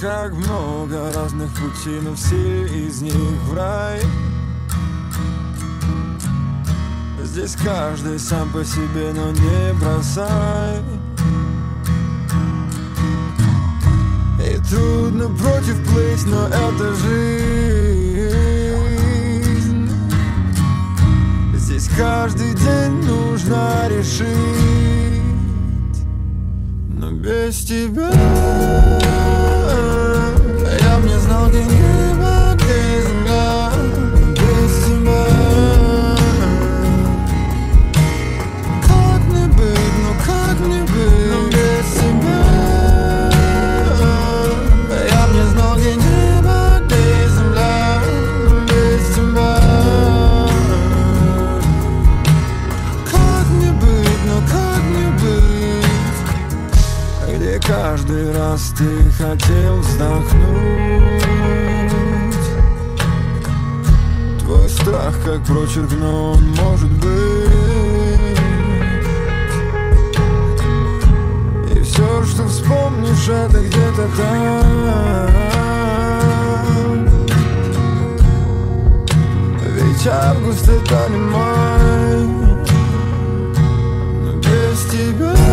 как много разных путей, но все из них в рай. Здесь каждый сам по себе, но не бросай. И трудно против плыть, но это жизнь. Здесь каждый день нужно решить Но без тебя раз ты хотел вздохнуть. Твой страх как прочерк, но он может быть. И все, что вспомнишь, это где-то там. Ведь август это не май. Но без тебя